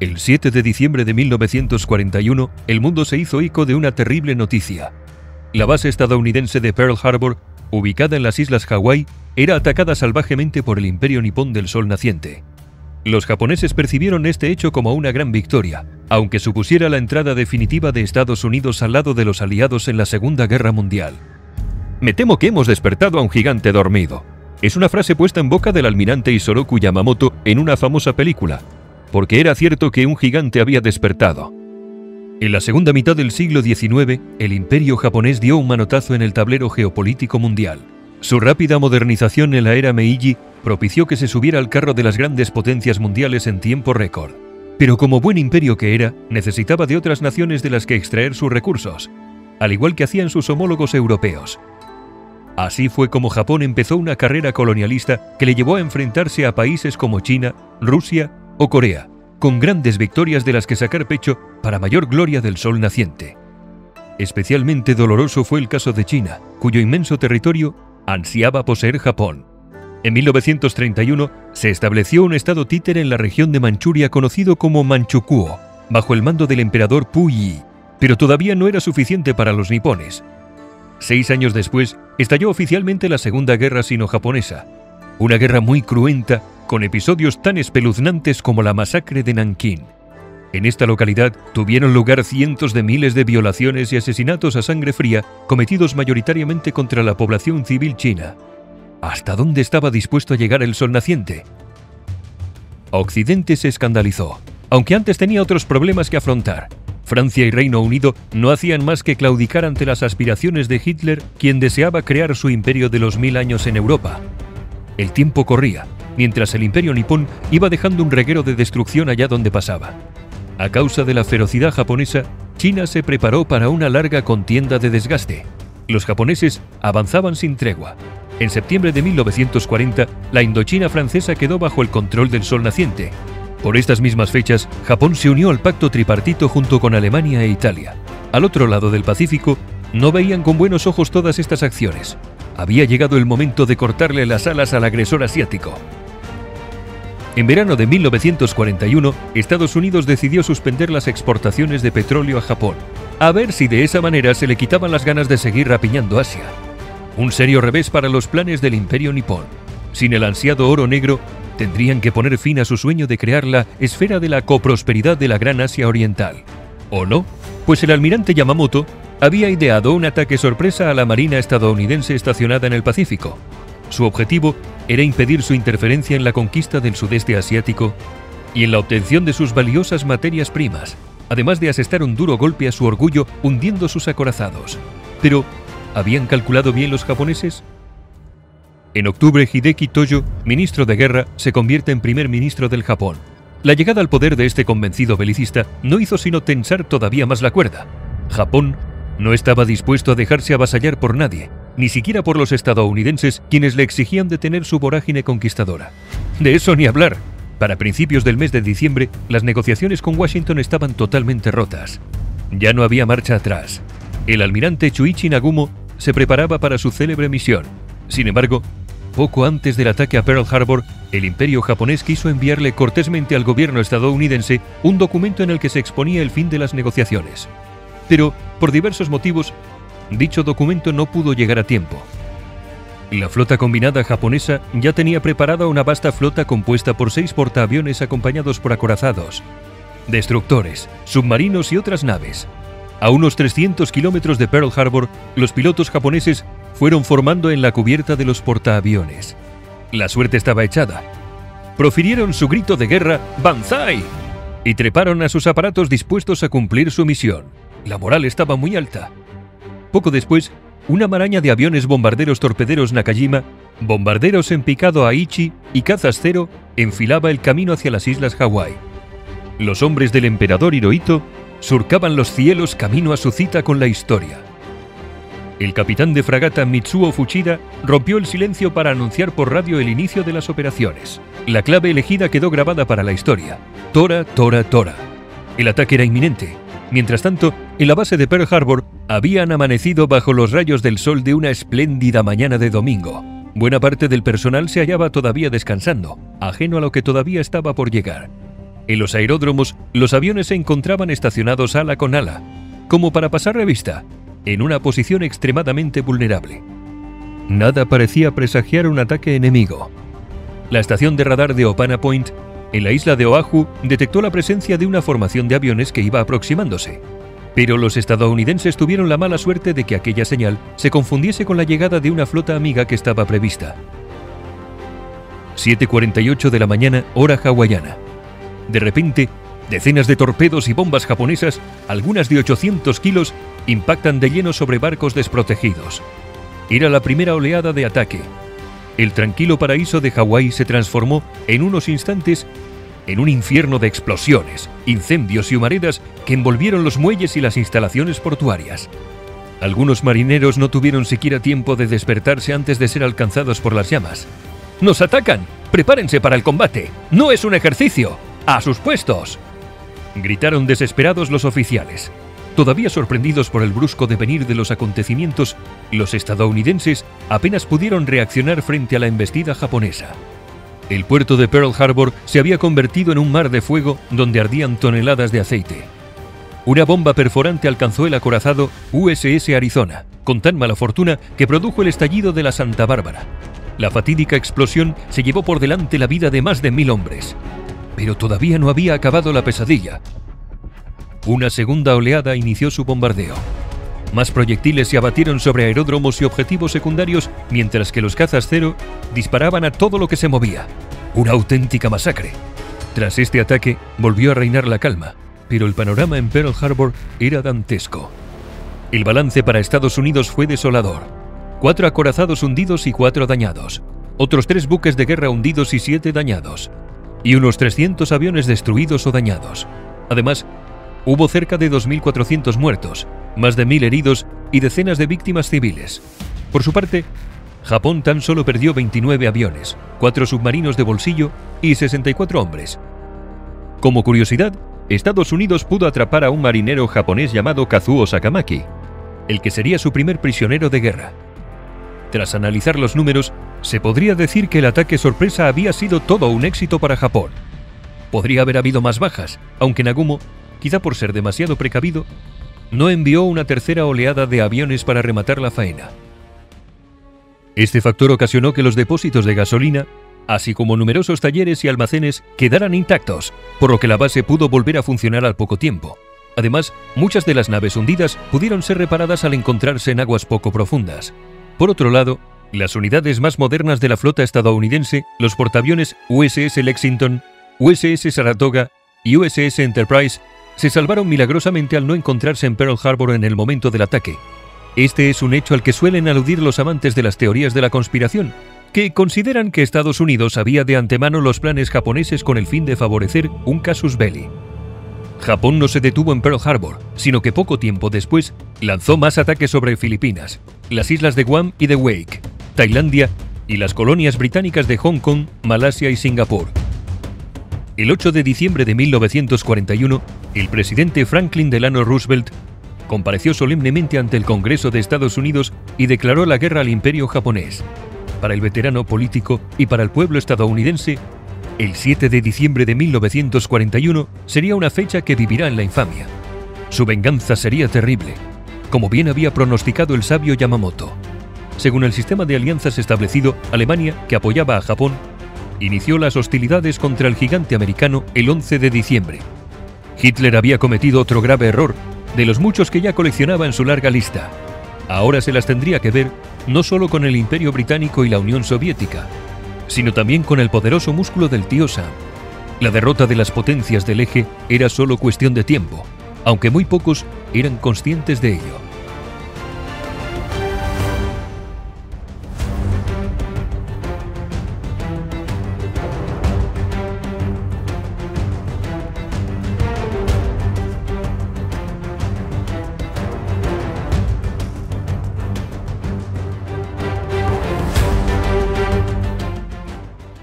El 7 de diciembre de 1941, el mundo se hizo eco de una terrible noticia. La base estadounidense de Pearl Harbor, ubicada en las islas Hawái, era atacada salvajemente por el imperio nipón del sol naciente. Los japoneses percibieron este hecho como una gran victoria, aunque supusiera la entrada definitiva de Estados Unidos al lado de los aliados en la Segunda Guerra Mundial. Me temo que hemos despertado a un gigante dormido. Es una frase puesta en boca del almirante Isoroku Yamamoto en una famosa película, porque era cierto que un gigante había despertado. En la segunda mitad del siglo XIX, el imperio japonés dio un manotazo en el tablero geopolítico mundial. Su rápida modernización en la era Meiji propició que se subiera al carro de las grandes potencias mundiales en tiempo récord. Pero como buen imperio que era, necesitaba de otras naciones de las que extraer sus recursos, al igual que hacían sus homólogos europeos. Así fue como Japón empezó una carrera colonialista que le llevó a enfrentarse a países como China, Rusia o Corea, con grandes victorias de las que sacar pecho para mayor gloria del sol naciente. Especialmente doloroso fue el caso de China, cuyo inmenso territorio ansiaba poseer Japón. En 1931 se estableció un estado títere en la región de Manchuria conocido como Manchukuo, bajo el mando del emperador Puyi, pero todavía no era suficiente para los nipones. Seis años después, estalló oficialmente la Segunda Guerra Sino-Japonesa, una guerra muy cruenta con episodios tan espeluznantes como la masacre de Nankín. En esta localidad tuvieron lugar cientos de miles de violaciones y asesinatos a sangre fría cometidos mayoritariamente contra la población civil china. ¿Hasta dónde estaba dispuesto a llegar el sol naciente? Occidente se escandalizó, aunque antes tenía otros problemas que afrontar. Francia y Reino Unido no hacían más que claudicar ante las aspiraciones de Hitler, quien deseaba crear su imperio de los mil años en Europa. El tiempo corría, mientras el imperio nipón iba dejando un reguero de destrucción allá donde pasaba. A causa de la ferocidad japonesa, China se preparó para una larga contienda de desgaste. Los japoneses avanzaban sin tregua. En septiembre de 1940, la Indochina francesa quedó bajo el control del sol naciente. Por estas mismas fechas, Japón se unió al pacto tripartito junto con Alemania e Italia. Al otro lado del Pacífico, no veían con buenos ojos todas estas acciones. Había llegado el momento de cortarle las alas al agresor asiático. En verano de 1941, Estados Unidos decidió suspender las exportaciones de petróleo a Japón, a ver si de esa manera se le quitaban las ganas de seguir rapiñando Asia. Un serio revés para los planes del imperio nipón. Sin el ansiado oro negro, tendrían que poner fin a su sueño de crear la esfera de la coprosperidad de la Gran Asia Oriental. ¿O no? Pues el almirante Yamamoto había ideado un ataque sorpresa a la Marina estadounidense estacionada en el Pacífico, su objetivo era impedir su interferencia en la conquista del sudeste asiático y en la obtención de sus valiosas materias primas, además de asestar un duro golpe a su orgullo hundiendo sus acorazados. Pero, ¿habían calculado bien los japoneses? En octubre, Hideki Toyo, ministro de guerra, se convierte en primer ministro del Japón. La llegada al poder de este convencido belicista no hizo sino tensar todavía más la cuerda. Japón no estaba dispuesto a dejarse avasallar por nadie, ni siquiera por los estadounidenses quienes le exigían detener su vorágine conquistadora. De eso ni hablar. Para principios del mes de diciembre, las negociaciones con Washington estaban totalmente rotas. Ya no había marcha atrás. El almirante Chuichi Nagumo se preparaba para su célebre misión. Sin embargo, poco antes del ataque a Pearl Harbor, el imperio japonés quiso enviarle cortésmente al gobierno estadounidense un documento en el que se exponía el fin de las negociaciones. Pero, por diversos motivos, dicho documento no pudo llegar a tiempo. La flota combinada japonesa ya tenía preparada una vasta flota compuesta por seis portaaviones acompañados por acorazados, destructores, submarinos y otras naves. A unos 300 kilómetros de Pearl Harbor, los pilotos japoneses fueron formando en la cubierta de los portaaviones. La suerte estaba echada. Profirieron su grito de guerra ¡Banzai! y treparon a sus aparatos dispuestos a cumplir su misión. La moral estaba muy alta. Poco después, una maraña de aviones bombarderos torpederos Nakajima, bombarderos en picado Aichi y cazas cero enfilaba el camino hacia las islas Hawái. Los hombres del emperador Hirohito surcaban los cielos camino a su cita con la historia. El capitán de fragata Mitsuo Fuchida rompió el silencio para anunciar por radio el inicio de las operaciones. La clave elegida quedó grabada para la historia. Tora, Tora, Tora. El ataque era inminente Mientras tanto, en la base de Pearl Harbor habían amanecido bajo los rayos del sol de una espléndida mañana de domingo. Buena parte del personal se hallaba todavía descansando, ajeno a lo que todavía estaba por llegar. En los aeródromos, los aviones se encontraban estacionados ala con ala, como para pasar revista, en una posición extremadamente vulnerable. Nada parecía presagiar un ataque enemigo. La estación de radar de Opana Point en la isla de Oahu detectó la presencia de una formación de aviones que iba aproximándose. Pero los estadounidenses tuvieron la mala suerte de que aquella señal se confundiese con la llegada de una flota amiga que estaba prevista. 7.48 de la mañana, hora hawaiana. De repente, decenas de torpedos y bombas japonesas, algunas de 800 kilos, impactan de lleno sobre barcos desprotegidos. Era la primera oleada de ataque, el tranquilo paraíso de Hawái se transformó en unos instantes en un infierno de explosiones, incendios y humaredas que envolvieron los muelles y las instalaciones portuarias. Algunos marineros no tuvieron siquiera tiempo de despertarse antes de ser alcanzados por las llamas. ¡Nos atacan! ¡Prepárense para el combate! ¡No es un ejercicio! ¡A sus puestos! Gritaron desesperados los oficiales. Todavía sorprendidos por el brusco devenir de los acontecimientos, los estadounidenses apenas pudieron reaccionar frente a la embestida japonesa. El puerto de Pearl Harbor se había convertido en un mar de fuego donde ardían toneladas de aceite. Una bomba perforante alcanzó el acorazado USS Arizona, con tan mala fortuna que produjo el estallido de la Santa Bárbara. La fatídica explosión se llevó por delante la vida de más de mil hombres. Pero todavía no había acabado la pesadilla, una segunda oleada inició su bombardeo. Más proyectiles se abatieron sobre aeródromos y objetivos secundarios, mientras que los cazas cero disparaban a todo lo que se movía. Una auténtica masacre. Tras este ataque, volvió a reinar la calma, pero el panorama en Pearl Harbor era dantesco. El balance para Estados Unidos fue desolador. Cuatro acorazados hundidos y cuatro dañados. Otros tres buques de guerra hundidos y siete dañados. Y unos 300 aviones destruidos o dañados. Además, Hubo cerca de 2.400 muertos, más de 1.000 heridos y decenas de víctimas civiles. Por su parte, Japón tan solo perdió 29 aviones, 4 submarinos de bolsillo y 64 hombres. Como curiosidad, Estados Unidos pudo atrapar a un marinero japonés llamado Kazuo Sakamaki, el que sería su primer prisionero de guerra. Tras analizar los números, se podría decir que el ataque sorpresa había sido todo un éxito para Japón. Podría haber habido más bajas, aunque Nagumo quizá por ser demasiado precavido, no envió una tercera oleada de aviones para rematar la faena. Este factor ocasionó que los depósitos de gasolina, así como numerosos talleres y almacenes, quedaran intactos, por lo que la base pudo volver a funcionar al poco tiempo. Además, muchas de las naves hundidas pudieron ser reparadas al encontrarse en aguas poco profundas. Por otro lado, las unidades más modernas de la flota estadounidense, los portaaviones USS Lexington, USS Saratoga y USS Enterprise, se salvaron milagrosamente al no encontrarse en Pearl Harbor en el momento del ataque. Este es un hecho al que suelen aludir los amantes de las teorías de la conspiración, que consideran que Estados Unidos había de antemano los planes japoneses con el fin de favorecer un casus belli. Japón no se detuvo en Pearl Harbor, sino que poco tiempo después lanzó más ataques sobre Filipinas, las islas de Guam y de Wake, Tailandia y las colonias británicas de Hong Kong, Malasia y Singapur. El 8 de diciembre de 1941, el presidente Franklin Delano Roosevelt compareció solemnemente ante el Congreso de Estados Unidos y declaró la guerra al imperio japonés. Para el veterano político y para el pueblo estadounidense, el 7 de diciembre de 1941 sería una fecha que vivirá en la infamia. Su venganza sería terrible, como bien había pronosticado el sabio Yamamoto. Según el sistema de alianzas establecido, Alemania, que apoyaba a Japón, inició las hostilidades contra el gigante americano el 11 de diciembre. Hitler había cometido otro grave error, de los muchos que ya coleccionaba en su larga lista. Ahora se las tendría que ver no solo con el Imperio Británico y la Unión Soviética, sino también con el poderoso músculo del tío Sam. La derrota de las potencias del eje era solo cuestión de tiempo, aunque muy pocos eran conscientes de ello.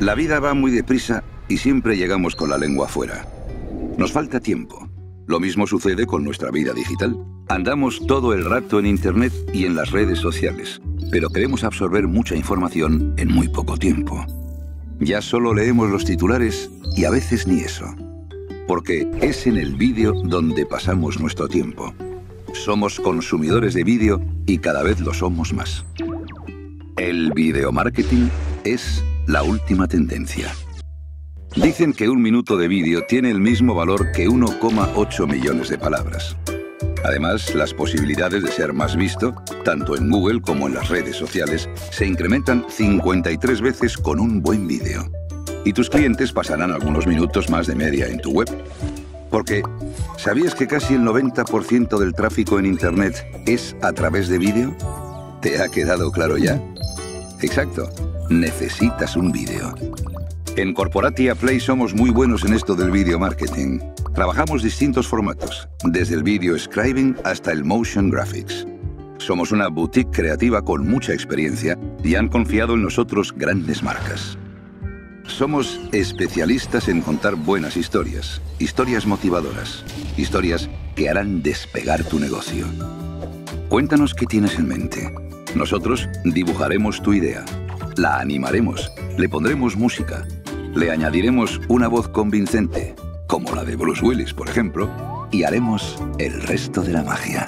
La vida va muy deprisa y siempre llegamos con la lengua afuera. Nos falta tiempo. Lo mismo sucede con nuestra vida digital. Andamos todo el rato en Internet y en las redes sociales, pero queremos absorber mucha información en muy poco tiempo. Ya solo leemos los titulares y a veces ni eso. Porque es en el vídeo donde pasamos nuestro tiempo. Somos consumidores de vídeo y cada vez lo somos más. El video marketing es la última tendencia. Dicen que un minuto de vídeo tiene el mismo valor que 1,8 millones de palabras. Además, las posibilidades de ser más visto, tanto en Google como en las redes sociales, se incrementan 53 veces con un buen vídeo. Y tus clientes pasarán algunos minutos más de media en tu web. Porque, ¿sabías que casi el 90% del tráfico en Internet es a través de vídeo? ¿Te ha quedado claro ya? Exacto, necesitas un vídeo. En Corporatia Play somos muy buenos en esto del video marketing. Trabajamos distintos formatos, desde el video scribing hasta el motion graphics. Somos una boutique creativa con mucha experiencia y han confiado en nosotros grandes marcas. Somos especialistas en contar buenas historias, historias motivadoras, historias que harán despegar tu negocio. Cuéntanos qué tienes en mente. Nosotros dibujaremos tu idea, la animaremos, le pondremos música, le añadiremos una voz convincente, como la de Bruce Willis, por ejemplo, y haremos el resto de la magia.